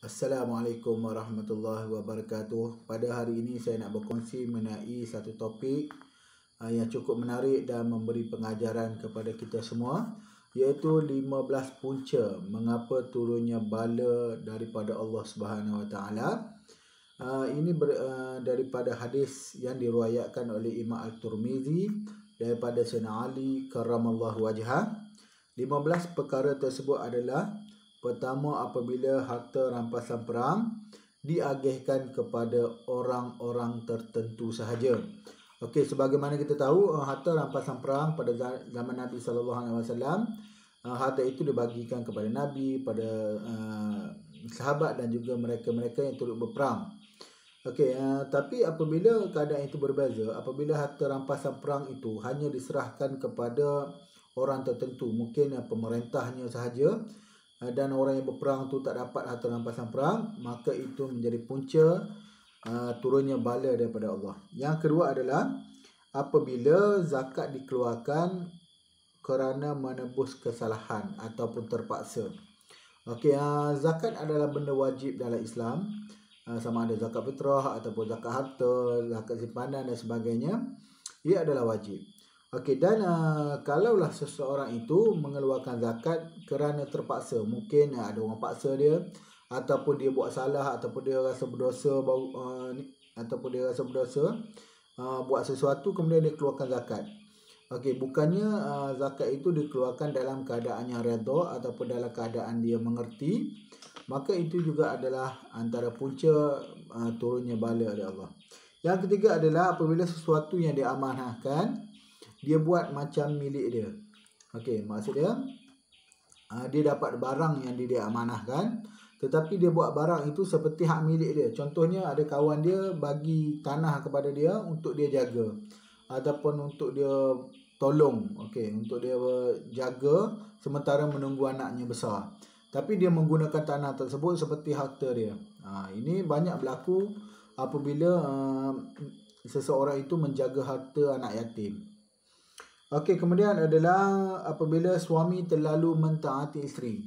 Assalamualaikum warahmatullahi wabarakatuh. Pada hari ini saya nak berkongsi mengenai satu topik uh, yang cukup menarik dan memberi pengajaran kepada kita semua iaitu 15 punca mengapa turunnya bala daripada Allah Subhanahu Wa Taala. Uh, ini ber, uh, daripada hadis yang diriwayatkan oleh Imam Al-Tirmizi daripada Sayyidina Ali karramallahu wajhah. 15 perkara tersebut adalah Pertama apabila harta rampasan perang diagihkan kepada orang-orang tertentu sahaja. Okey sebagaimana kita tahu uh, harta rampasan perang pada zaman Nabi sallallahu alaihi wasallam uh, harta itu dibagikan kepada nabi, pada uh, sahabat dan juga mereka-mereka yang turut berperang. Okey uh, tapi apabila keadaan itu berbeza, apabila harta rampasan perang itu hanya diserahkan kepada orang tertentu, mungkin uh, pemerintahnya sahaja Eh, dan orang yang berperang tu tak dapat harta rampasan perang maka itu menjadi punca uh, turunnya bala daripada Allah. Yang kedua adalah apabila zakat dikeluarkan kerana menebus kesalahan ataupun terpaksa. Okey, uh, zakat adalah benda wajib dalam Islam. Uh, sama ada zakat fitrah ataupun zakat harta, zakat simpanan dan sebagainya. Ia adalah wajib. Okey dan uh, kalaulah seseorang itu mengeluarkan zakat kerana terpaksa, mungkin uh, ada orang paksa dia ataupun dia buat salah ataupun dia rasa berdosa bau uh, ataupun dia rasa berdosa uh, buat sesuatu kemudian dia keluarkan zakat. Okey, bukannya uh, zakat itu dikeluarkan dalam keadaan yang redha ataupun dalam keadaan dia mengerti, maka itu juga adalah antara punca uh, turunnya bala oleh Allah. Yang ketiga adalah apabila sesuatu yang diamanahkan dia buat macam milik dia. Okey, maksud dia uh, dia dapat barang yang dia, dia amanahkan tetapi dia buat barang itu seperti hak milik dia. Contohnya ada kawan dia bagi tanah kepada dia untuk dia jaga ataupun untuk dia tolong, okey, untuk dia jaga sementara menunggu anaknya besar. Tapi dia menggunakan tanah tersebut seperti harta dia. Ha, ini banyak berlaku apabila uh, seseorang itu menjaga harta anak yatim. Okey, kemudian adalah apabila suami terlalu mentaati isteri.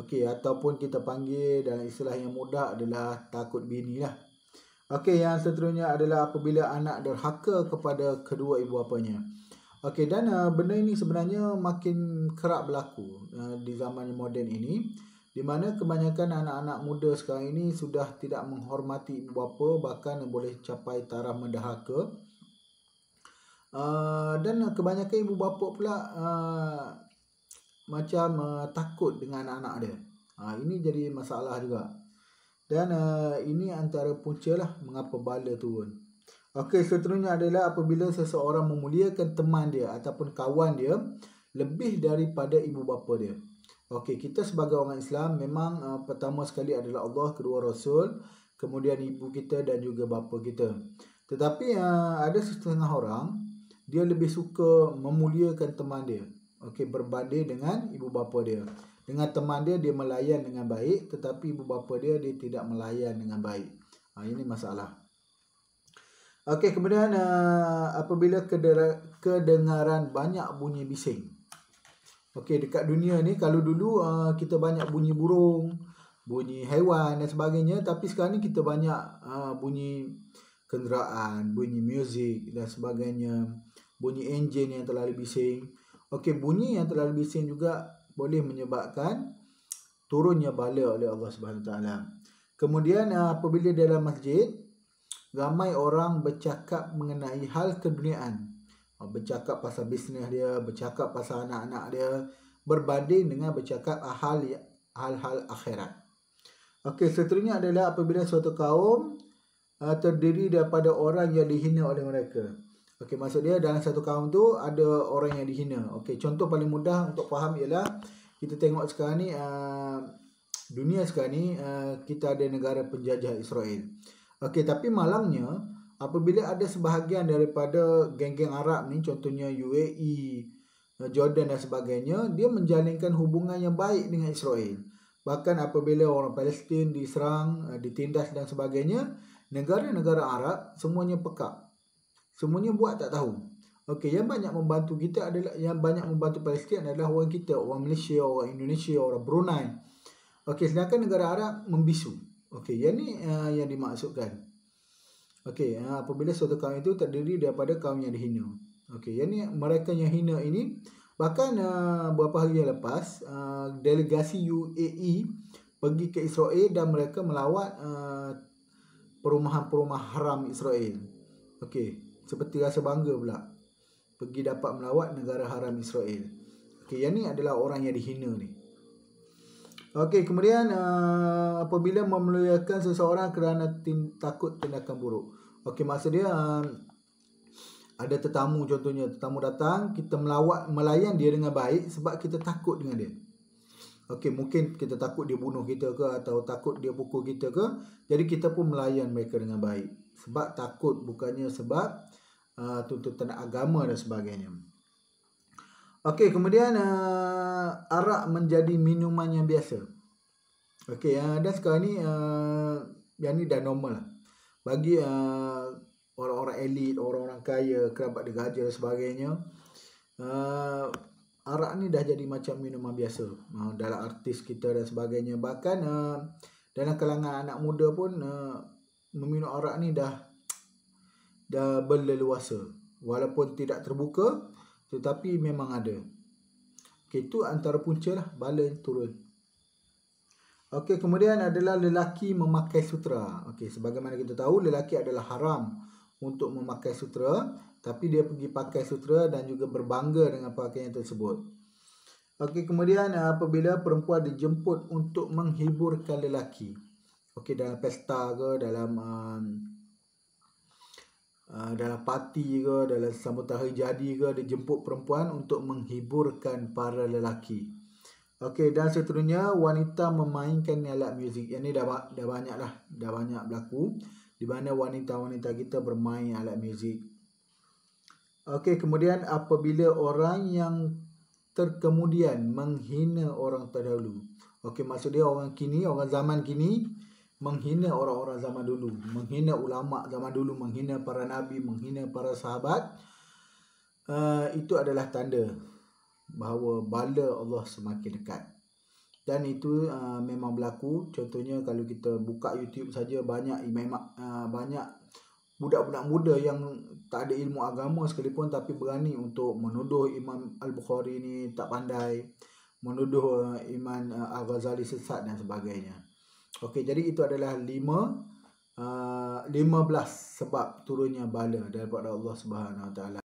Okey, ataupun kita panggil dalam istilah yang mudah adalah takut bini lah. Okey, yang seterusnya adalah apabila anak derhaka kepada kedua ibu bapanya. Okey, dan uh, benda ini sebenarnya makin kerap berlaku uh, di zaman moden ini. Di mana kebanyakan anak-anak muda sekarang ini sudah tidak menghormati ibu bapa bahkan boleh capai taraf mendahaka. Uh, dan kebanyakan ibu bapa pula uh, macam uh, takut dengan anak-anak dia. Uh, ini jadi masalah juga. Dan uh, ini antara punca lah mengapa bala turun. Okey, seterusnya adalah apabila seseorang memuliakan teman dia ataupun kawan dia lebih daripada ibu bapa dia. Okey, kita sebagai orang Islam memang uh, pertama sekali adalah Allah, kedua Rasul, kemudian ibu kita dan juga bapa kita. Tetapi uh, ada setengah orang dia lebih suka memuliakan teman dia. Okey, berbanding dengan ibu bapa dia. Dengan teman dia dia melayan dengan baik tetapi ibu bapa dia dia tidak melayan dengan baik. Ha, ini masalah. Okey, kemudian uh, apabila kedengaran banyak bunyi bising. Okey, dekat dunia ni kalau dulu uh, kita banyak bunyi burung, bunyi haiwan dan sebagainya tapi sekarang ni kita banyak uh, bunyi kenderaan, bunyi muzik dan sebagainya bunyi enjin yang terlalu bising. Okey, bunyi yang terlalu bising juga boleh menyebabkan turunnya bala oleh Allah Subhanahu taala. Kemudian ah, apabila dalam masjid ramai orang bercakap mengenai hal keduniaan. Ah, bercakap pasal bisnes dia, bercakap pasal anak-anak dia berbanding dengan bercakap hal hal-hal akhirat. Okey, seterusnya adalah apabila suatu kaum uh, terdiri daripada orang yang dihina oleh mereka. Okey, maksud dia dalam satu kaum tu ada orang yang dihina. Okey, contoh paling mudah untuk faham ialah kita tengok sekarang ni uh, dunia sekarang ni uh, kita ada negara penjajah Israel. Okey, tapi malangnya apabila ada sebahagian daripada geng-geng Arab ni contohnya UAE, uh, Jordan dan sebagainya, dia menjalinkan hubungan yang baik dengan Israel. Bahkan apabila orang Palestin diserang, uh, ditindas dan sebagainya, negara-negara Arab semuanya pekak Semuanya buat tak tahu. Okey, yang banyak membantu kita adalah yang banyak membantu Palestin adalah orang kita, orang Malaysia, orang Indonesia, orang Brunei. Okey, sedangkan negara Arab membisu. Okey, yang ni uh, yang dimaksudkan. Okey, uh, apabila suatu kaum itu terdiri daripada kaum yang dihina. Okey, yang ni mereka yang hina ini bahkan uh, beberapa hari yang lepas uh, delegasi UAE pergi ke Israel dan mereka melawat uh, perumahan-perumahan haram Israel. Okey, seperti rasa bangga pula pergi dapat melawat negara haram Israel. Okey, yang ni adalah orang yang dihina ni. Okey, kemudian uh, apabila memuliakan seseorang kerana tim, takut tindakan buruk. Okey, maksud dia uh, ada tetamu contohnya, tetamu datang, kita melawat, melayan dia dengan baik sebab kita takut dengan dia. Okey, mungkin kita takut dia bunuh kita ke atau takut dia pukul kita ke. Jadi kita pun melayan mereka dengan baik. Sebab takut bukannya sebab uh, tuntutan agama dan sebagainya. Okey, kemudian uh, arak menjadi minuman yang biasa. Okey, uh, dan sekarang ni uh, yang ni dah normal lah. Bagi uh, orang-orang elit, orang-orang kaya, kerabat degaja dan sebagainya, uh, arak ni dah jadi macam minuman biasa uh, dalam artis kita dan sebagainya. Bahkan uh, dalam kalangan anak muda pun uh, meminum arak ni dah dah berleluasa. Walaupun tidak terbuka, tetapi memang ada. Okey, itu antara punca lah bala turun. Okey, kemudian adalah lelaki memakai sutra. Okey, sebagaimana kita tahu lelaki adalah haram untuk memakai sutra, tapi dia pergi pakai sutra dan juga berbangga dengan pakaian tersebut. Okey, kemudian apabila perempuan dijemput untuk menghiburkan lelaki. Okey, dalam pesta ke, dalam um, Ah, dalam parti ke dalam sambutan hari jadi ke dia jemput perempuan untuk menghiburkan para lelaki. Okey dan seterusnya wanita memainkan alat muzik. Yang ni dah dah banyak dah, dah banyak berlaku di mana wanita-wanita kita bermain alat muzik. Okey kemudian apabila orang yang terkemudian menghina orang terdahulu. Okey maksud dia orang kini, orang zaman kini menghina orang-orang zaman dulu, menghina ulama zaman dulu, menghina para nabi, menghina para sahabat, uh, itu adalah tanda bahawa bala Allah semakin dekat. Dan itu uh, memang berlaku. Contohnya kalau kita buka YouTube saja banyak imam uh, banyak budak-budak muda yang tak ada ilmu agama sekalipun tapi berani untuk menuduh Imam Al-Bukhari ni tak pandai, menuduh uh, Imam uh, Al-Ghazali sesat dan sebagainya. Okey, jadi itu adalah lima uh, lima belas sebab turunnya bala daripada Allah Subhanahu Wa Taala.